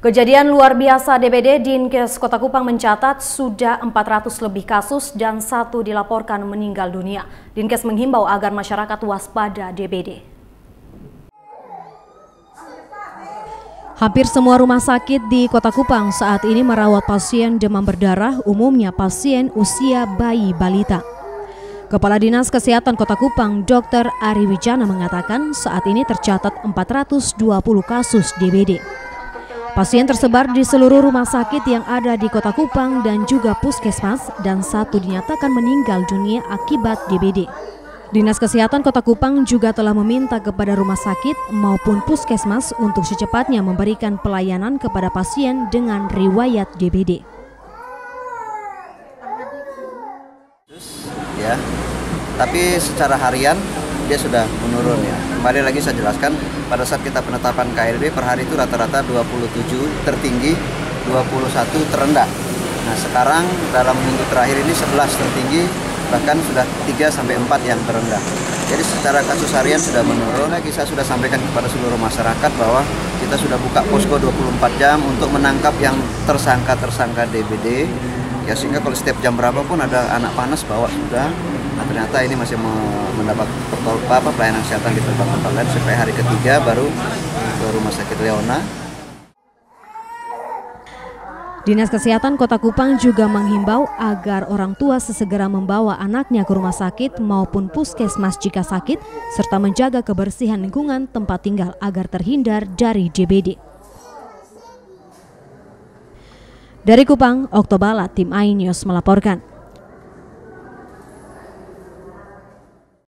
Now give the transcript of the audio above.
Kejadian luar biasa DBD Dinkes Kota Kupang mencatat sudah 400 lebih kasus dan satu dilaporkan meninggal dunia. Dinkes menghimbau agar masyarakat waspada DBD. Hampir semua rumah sakit di Kota Kupang saat ini merawat pasien demam berdarah, umumnya pasien usia bayi balita. Kepala Dinas Kesehatan Kota Kupang, Dr. Ari Wijana mengatakan saat ini tercatat 420 kasus DBD. Pasien tersebar di seluruh rumah sakit yang ada di Kota Kupang dan juga puskesmas dan satu dinyatakan meninggal dunia akibat DBD. Dinas Kesehatan Kota Kupang juga telah meminta kepada rumah sakit maupun puskesmas untuk secepatnya memberikan pelayanan kepada pasien dengan riwayat DBD. Ya, tapi secara harian dia sudah menurun ya. Kembali lagi saya jelaskan, pada saat kita penetapan KLB per hari itu rata-rata 27 tertinggi, 21 terendah. Nah sekarang dalam minggu terakhir ini 11 tertinggi, bahkan sudah 3 sampai 4 yang terendah. Jadi secara kasus harian sudah menurun. Lagi saya sudah sampaikan kepada seluruh masyarakat bahwa kita sudah buka posko 24 jam untuk menangkap yang tersangka-tersangka DBD. Ya sehingga kalau setiap jam berapa pun ada anak panas bawa sudah Nah, ternyata ini masih mendapat apa, pelayanan kesehatan di tempat-tempat lain sampai hari ketiga baru ke Rumah Sakit Leona. Dinas Kesehatan Kota Kupang juga menghimbau agar orang tua sesegera membawa anaknya ke rumah sakit maupun puskesmas jika sakit, serta menjaga kebersihan lingkungan tempat tinggal agar terhindar dari DBD. Dari Kupang, Oktobala, tim iNews melaporkan.